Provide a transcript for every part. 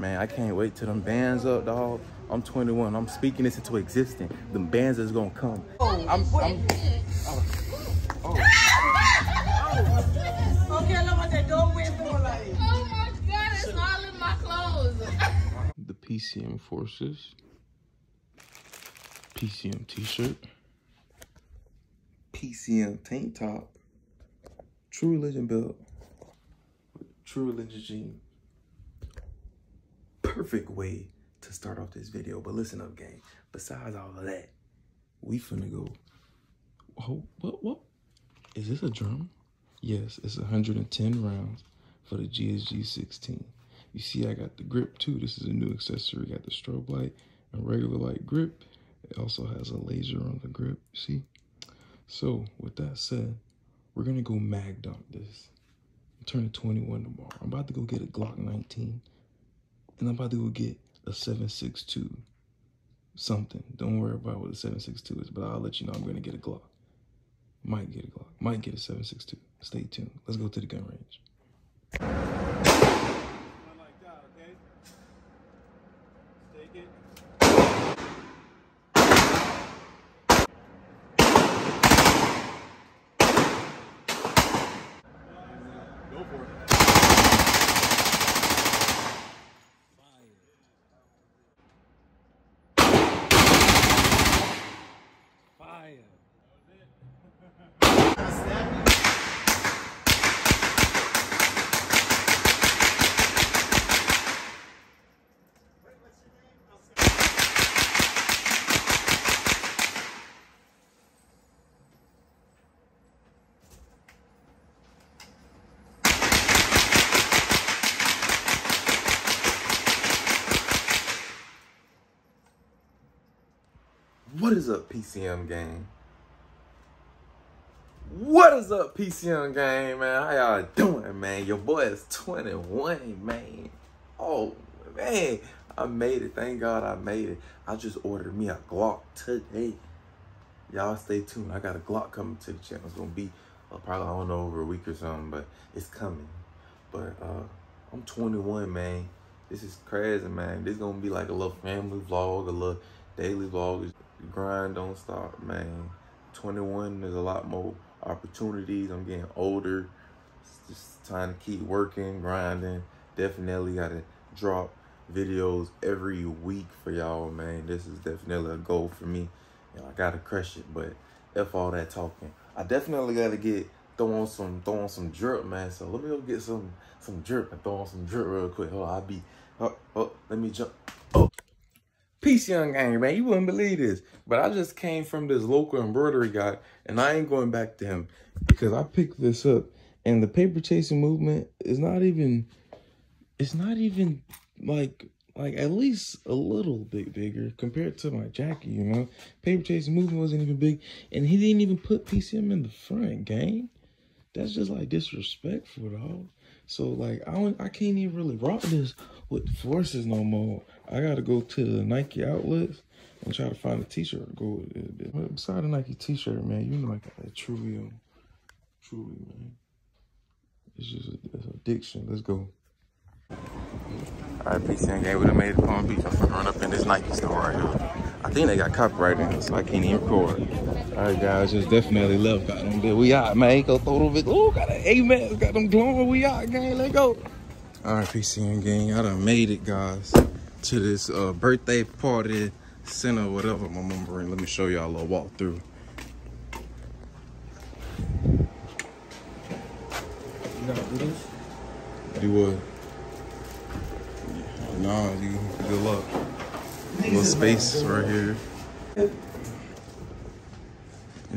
Man, I can't wait till them bands up, dog. I'm 21. I'm speaking this into existence. The bands is gonna come. Oh, I'm, I'm, oh, oh. Okay, look don't wait for like. Oh my god, it's all in my clothes. The PCM Forces. PCM t-shirt. PCM tank top. True Religion belt. True Religion jean. Perfect way to start off this video. But listen up, gang. Besides all of that, we finna go. Oh, what, what? Is this a drum? Yes, it's 110 rounds for the GSG 16. You see, I got the grip too. This is a new accessory. Got the strobe light and regular light grip. It also has a laser on the grip. See? So, with that said, we're gonna go mag dump this. I'm turning 21 tomorrow. I'm about to go get a Glock 19, and I'm about to get a 762 something. Don't worry about what a 762 is, but I'll let you know I'm gonna get a Glock. Might get a Glock. Might get a 762. Stay tuned. Let's go to the gun range. What is up, PCM gang? What is up, PCM gang, man? How y'all doing, man? Your boy is 21, man. Oh, man. I made it. Thank God I made it. I just ordered me a Glock today. Y'all stay tuned. I got a Glock coming to the channel. It's going to be uh, probably, I don't know, over a week or something, but it's coming. But uh, I'm 21, man. This is crazy, man. This is going to be like a little family vlog, a little daily vlog grind don't stop, man. 21, there's a lot more opportunities. I'm getting older. It's Just trying to keep working, grinding. Definitely got to drop videos every week for y'all, man. This is definitely a goal for me. And I got to crush it, but F all that talking. I definitely got to get throw on some throw on some drip, man. So let me go get some some drip and throw on some drip real quick. Oh, I'll be, oh, oh, let me jump. Oh. young gang, man. You wouldn't believe this. But I just came from this local embroidery guy, and I ain't going back to him because I picked this up. And the paper chasing movement is not even, it's not even like, like at least a little bit bigger compared to my jacket, you know? Paper chasing movement wasn't even big. And he didn't even put PCM in the front, gang. That's just like disrespectful, dog. So like I don't, I can't even really rock this with forces no more. I gotta go to the Nike outlets and try to find a t-shirt to go with it. But beside the Nike t-shirt, man, you know I got that truly um truly man. It's just a, it's addiction. Let's go. All right, PCM gang, we done made it to Palm Beach. I'm gonna run up in this Nike store right here. I think they got copyright in it, so I can't even record. All right, guys, just definitely love got them there. We out, man. Go throw them. Oh, got an Air Max, got them glowing. We out, gang. Let go. All right, PCM gang, I done made it, guys, to this uh, birthday party center, whatever my mama ring. Let me show y'all a little walkthrough. You gotta do this? Do what? Nah, you good luck. Little space right here. And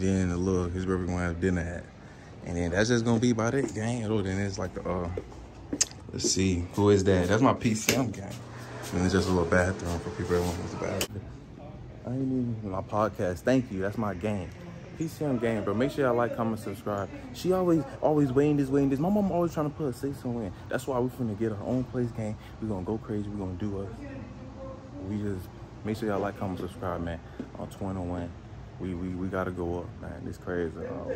then the little, we're gonna have dinner at. And then that's just gonna be about it, gang. Oh, then it's like the, uh, let's see, who is that? That's my PCM gang. And it's just a little bathroom for people that want to use the bathroom. I ain't even my podcast. Thank you. That's my game. PCM game, bro. Make sure y'all like, comment, subscribe. She always, always weighing this, weighing this. My mom always trying to put a say somewhere in. That's why we're finna get our own place game. we gonna go crazy. we gonna do us. We just, make sure y'all like, comment, subscribe, man. On 21. We, we, we gotta go up, man. It's crazy. Um,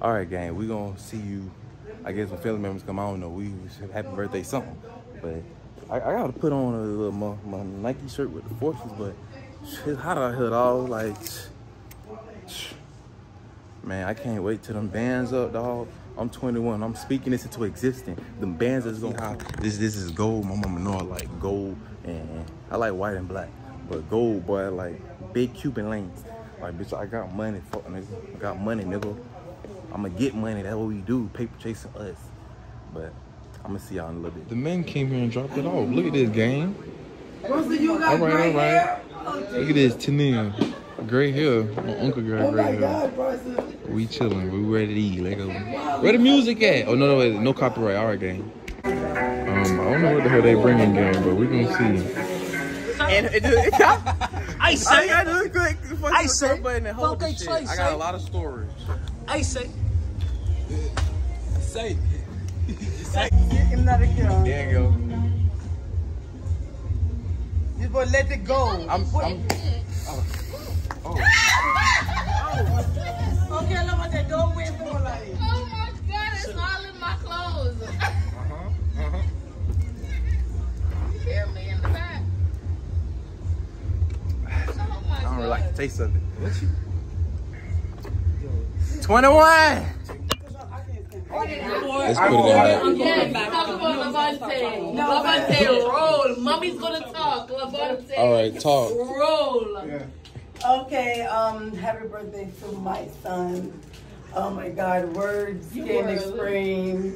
all right, gang. We gonna see you. I guess when family members come, I don't know. We happy birthday something. But I, I gotta put on a little my, my Nike shirt with the forces, but it's hot out here, dog. Like, man, I can't wait till them bands up, dog. I'm 21. I'm speaking this into existence. The bands is gonna this this is gold. My mama know I like gold and I like white and black. But gold, boy, like big Cuban lanes. Like bitch, I got money, fuck nigga. I got money, nigga. I'ma get money. That's what we do. Paper chasing us. But I'm gonna see y'all in a little bit. The men came here and dropped it off. Look at this game. Rosa, you got right, gray right. hair? Look at this, Tania. Gray hair. My uncle got Oh gray my hair. God, We chilling. We ready to eat. Let go. Where the music at? Oh no, no, wait, no copyright. All right, gang. I don't know what the hell they bringing, gang, but we gonna see. And it, it, I say, I do it. I say, button and hold the shit. I got a lot of storage. I say. Say. Another girl. There you go. You supposed to let it go. I'm. I'm oh. Okay, look what they don't wait for like. Oh my god, it's all in my clothes. taste of it. 21! Let's put it in that. Yes, talk about Lovante. Lovante, roll. Mommy's gonna talk. Lovante. All right, talk. Roll. Okay, um, happy birthday to my son. Oh my God, words You can't were- explain,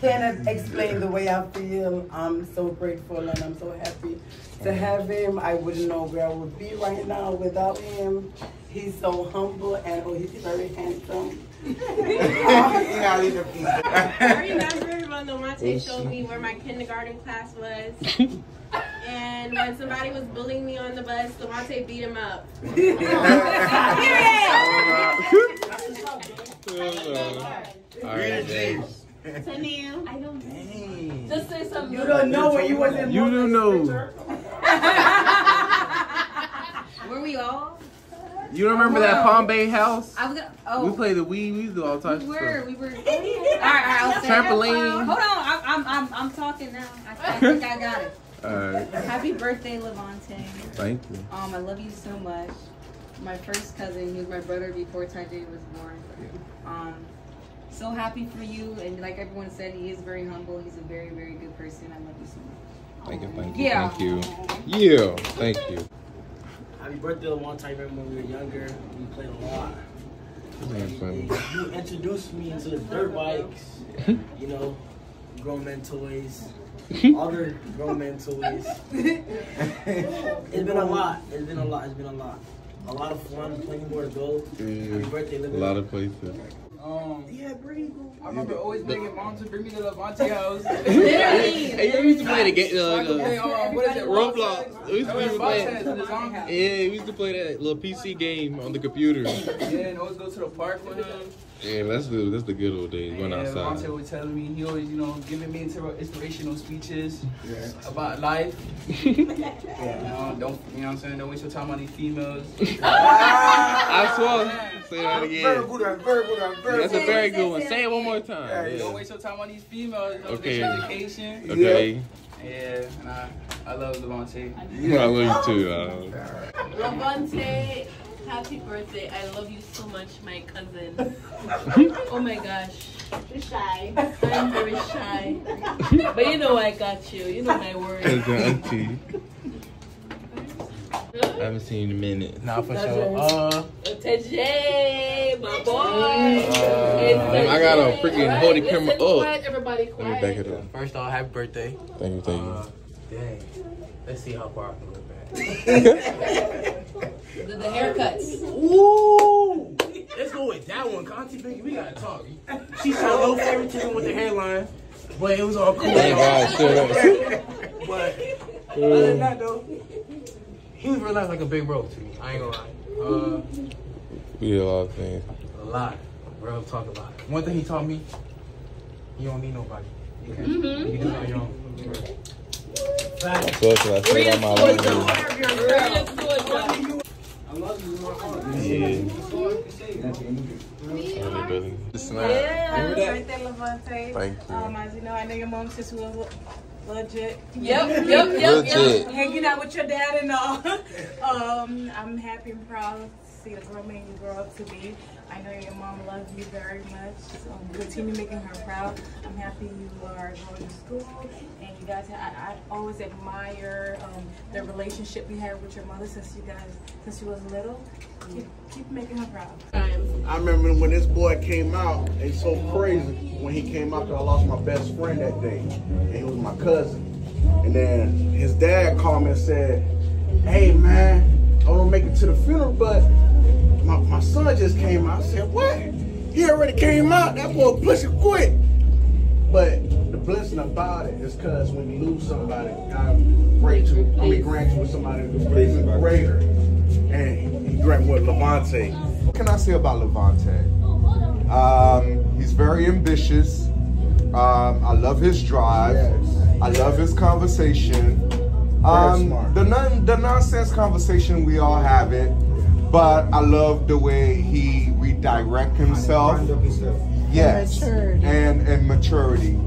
cannot explain the way I feel. I'm so grateful and I'm so happy to have him. I wouldn't know where I would be right now without him. He's so humble and oh, he's very handsome. I remember when Lamonte showed me where my kindergarten class was. and when somebody was bullying me on the bus, Lamonte beat him up. All right, guys. Tania, I don't Just say something. You don't know when you was in You don't know. Were we all? You remember that Palm Bay house? I was gonna. Oh, We played the Wii. We used to do all types we of were. stuff. We were. all right, all right. I'll say. Trampoline. Hold on. I, I'm, I'm, I'm talking now. I, I think I got it. All right. Happy birthday, Lovante. Thank you. Um, I love you so much. My first cousin. He was my brother before Tajay was born. Um, so happy for you. And like everyone said, he is very humble. He's a very, very good person. I love you so much. Thank you. Thank you. Yeah. Thank you. Yeah. Thank you. Happy birthday to one time remember when we were younger. We played a lot. You introduced me into the dirt bikes, you know, grown men toys, other grown men toys. It's been a lot. It's been a lot. It's been a lot. A lot of fun. Plenty more to go. Happy birthday, A lot of places. Um, Yeah, Brady. I remember always begging mom to bring me to Lovante house. Hey, you used to play the game. So I play, um, what is it? Roblox. We used to That was play Bobcats in the zombie. Yeah, we used to play that little PC game on the computer. Yeah, and always go to the park with him. Yeah, that's the that's the good old days. Going And outside. Monte was telling me, he always, you know, giving me inspirational speeches about life. You know, don't, you know what I'm saying? Don't waste your time on these females. I swear. Say that Very good one, very good one, very That's a very good one. Say it one more time. Don't waste your time on these females. You know, Okay. Education. Okay. Yeah, and I, I love Lovante. I love you too. Uh, Lovante, happy birthday. I love you so much, my cousin. oh my gosh. You're shy. I'm very shy. But you know I got you. You know my word. Cousin auntie. I haven't seen you in a minute. Nah, for sure. Uh, Tajay, my boy. Uh, I got a freaking Alright, hold the listen, camera up. Quiet, everybody Let quiet. me back it up. first off, happy birthday. Thank you, thank Uh, you. dang. Let's see how far I can go back. The, the haircuts. Ooh! Let's go with that one. Conti Biggie, we gotta talk. She showed no favoritism with the hairline, but it was all cool. Thank God, shut up. But other than that, though, he was real life like a big bro to me. I ain't gonna lie. Uh, We did a lot of things. a lot. Real talk about it. One thing he taught me, you don't need nobody. You can, you can do it on your own. Facts. So should I say that my life? I love you, my heart. Yeah. Yeah, happy birthday, Lovante. Thank you. Um, as you know, I know your mom since we was Legit. Yep, yep, yep, Legit. yep. Hanging out with your dad and all. um, I'm happy and proud to see the grown man you grow up to be. I know your mom loves you very much. So continue making her proud. I'm happy you are going to school and you guys. I, I always admire um, the relationship you had with your mother since you guys since you was little. Keep, keep making her proud. I remember when this boy came out, it's so crazy. When he came out. I lost my best friend that day, and he was my cousin. And then his dad called me and said, "Hey man, I don't make it to the funeral, but my, my son just came out." I said, "What? He already came out? That boy push it quick." But the blessing about it is because when you lose somebody, God grant you, I mean, grant you with somebody who's greater, and He grant with Lovante. What can I say about Lovante? Um, he's very ambitious. Um, I love his drive. I love his conversation. Um, the non the nonsense conversation we all have it, but I love the way he redirect himself. Yes, Maturity. and and maturity.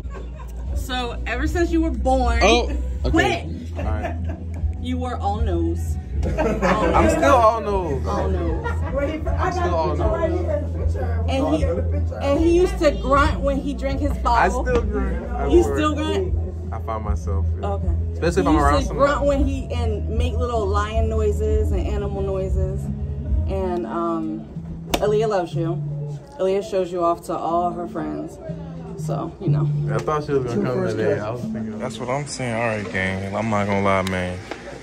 So ever since you were born, Oh, okay. when All right. you were all nose. I'm still all nose. All nose. I'm still all nose. And he and he used to grunt when he drank his bottle. I still grunt. I You still grunt? I find myself. yeah. Okay. Especially if he I'm around used somebody. grunt when he and make little lion noises and animal noises. And um, Aaliyah loves you. Aaliyah shows you off to all her friends. So you know. I thought she was gonna come today. I was thinking. That's what I'm saying. All right, gang. I'm not gonna lie, man.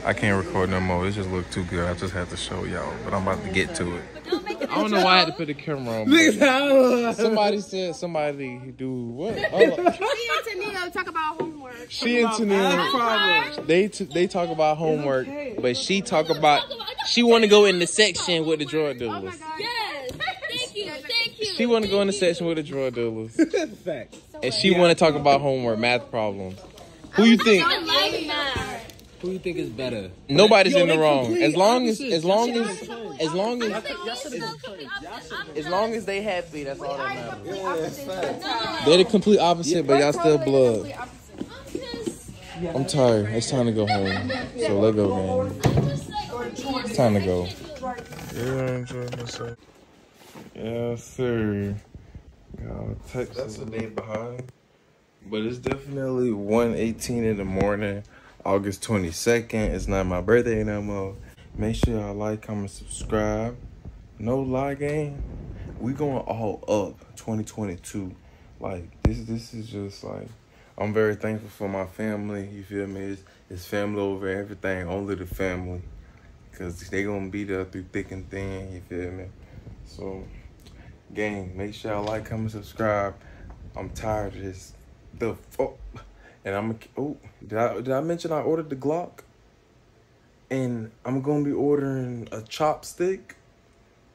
I can't record no more. It just looked too good. I just had to show y'all, but I'm about to get to it. I don't know why I had to put the camera on. Somebody said somebody do what? Hold on. Me and talk about homework. She and Tania, they t- they talk about homework, but she talk about she want to go in the section with the drug oh dealers. Yes. Thank you. Thank you. She want to go in the section with the drug dealers, and she want to talk about homework, math problems. Who you think? I like that. Who you think is better? Nobody's Yo, in the wrong. complete As long as as long as as long as as as long as they happy, that's all that matters. Yeah, They're the complete opposite, but y'all still blood. I'm tired. It's time to go home. So let go, man. It's time to go. Yeah, I enjoyed myself. Yes, sir. Y'all, Texas a day behind. But it's definitely 1.18 in the morning, August 22nd. It's not my birthday no more. Make sure y'all like, comment, subscribe. No lie game. We going all up 2022. Like this this is just like I'm very thankful for my family. You feel me? It's, it's family over everything, only the family. Cause they gonna be there through thick and thin, you feel me? So gang, make sure y'all like, comment, subscribe. I'm tired of this. The fuck and I'm oh did I did I mention I ordered the Glock? And I'm gonna be ordering a chopstick.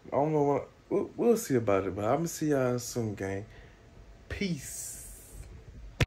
I don't know what we'll, we'll see about it, but I'm gonna see y'all soon, gang. Peace.